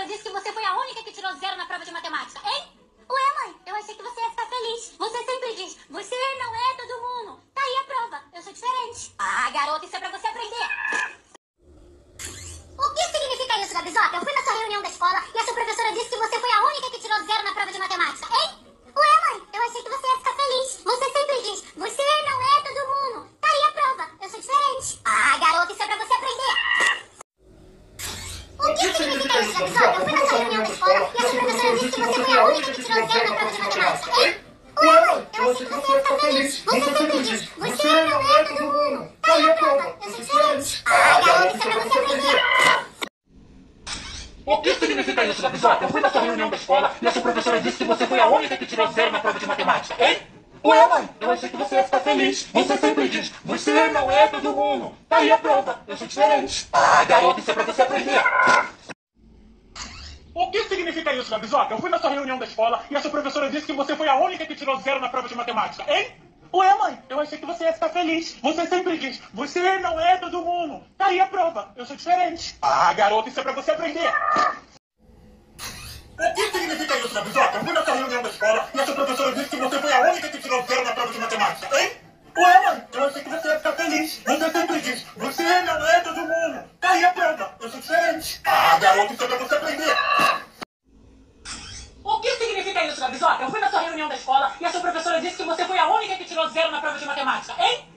professora disse que você foi a única que tirou zero na prova de matemática, hein? Ué, mãe, eu achei que você ia ficar feliz. Você sempre diz, você não é todo mundo. Tá aí a prova, eu sou diferente. Ah, garota, isso é pra você aprender. O que significa isso, Gabizoca? Eu fui na sua reunião da escola e essa professora disse que você foi a única que tirou zero na prova de matemática. Episódio, eu fui na sua reunião da escola e a sua professora disse que você foi a única que tirou zero na prova de matemática. É? Ué, eu achei que você ia ficar feliz. Você sempre diz, você é a do mundo. Tá aí a prova. Eu sei que você é. Ai, isso é pra você aprender. O que significa isso, Gabisote? Eu fui na sua reunião da escola e a sua professora disse que você foi a única que tirou zero na prova de matemática, hein? Ué, mãe, eu achei que você ia ficar feliz. Você sempre diz, você não é todo mundo. Tá aí a prova, eu sou diferente. Ah, garoto, isso é pra você aprender. Significa isso, Gabisoca? Eu fui na sua reunião da escola e a sua professora disse que você foi a única que tirou zero na prova de matemática, hein? Ué, mãe, eu achei que você ia ficar feliz. Você sempre diz, você não é todo mundo. Tá aí a prova, eu sou diferente. Ah, garoto, isso é pra você aprender. O que significa isso, Gabisoca? Eu fui na sua reunião da escola e a sua professora disse que você foi a única que tirou zero na prova de matemática, hein? Ué, mãe, eu achei que você ia ficar feliz. Você sempre diz, você não é todo mundo. Tá aí a prova, eu sou diferente. Ah, garoto, isso é pra você aprender. O que significa isso, Gabisoca? Eu fui na sua reunião da escola e a sua professora disse que você foi a única que tirou zero na prova de matemática, hein?